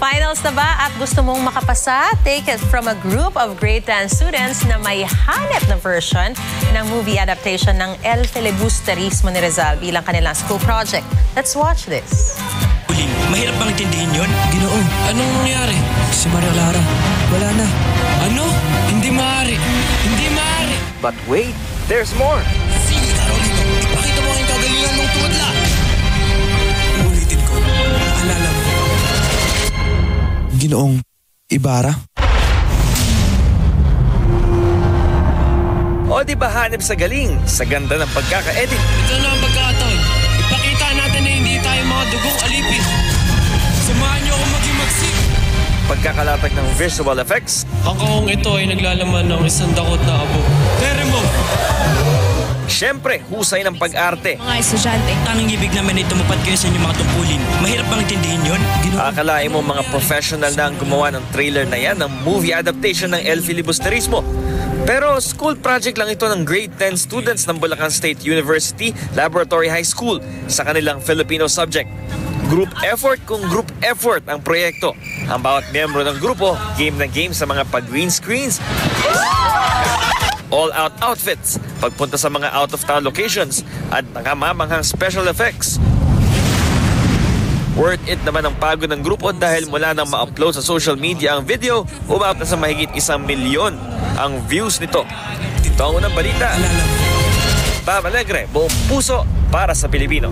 Finals na ba at gusto mong makapasa? Take it from a group of grade 10 students na may hanep na version ng movie adaptation ng El Filibusterismo ni Rizal bilang kanilang school project. Let's watch this. Uling, mahirap bang intindihin yun? Ginoo, anong nangyari? Si Maria Clara, wala na. Ano? Hindi maaari. Hindi maaari. But wait, there's more. Sige, Carolino, ipakita mo ang kagalingan mong tuwadla. Ginoong Ibarra? O di ba hanip sa galing, sa ganda ng pagkaka-edit, Ito na ang pagkataon. Ipakita natin na hindi tayo mga dugong alipin. Samahan niyo ako maging magsik. pagkakalatag ng visual effects, Ang kahong ito ay naglalaman ng isang dakot na abo. Teremo! syempre husay ng pag-arte. mga estudyante. Tanging ibig naman ay tumupad kayo sa inyong mga tungkulin. Mahirap bang yun? Akalain mo mga professional na ang gumawa ng trailer na yan ng movie adaptation ng El Filibusterismo. Pero school project lang ito ng grade 10 students ng Bulacan State University Laboratory High School sa kanilang Filipino subject. Group effort kung group effort ang proyekto. Ang bawat miyembro ng grupo, game na game sa mga pag-green screens, all-out outfits, pagpunta sa mga out-of-town locations, at nakamamanghang special effects. Worth it naman ang pagod ng grupo dahil mula nang ma-upload sa social media ang video, umabot na sa mahigit isang milyon ang views nito. Ito ang unang balita. Pam Alegre, buong puso para sa Pilipino.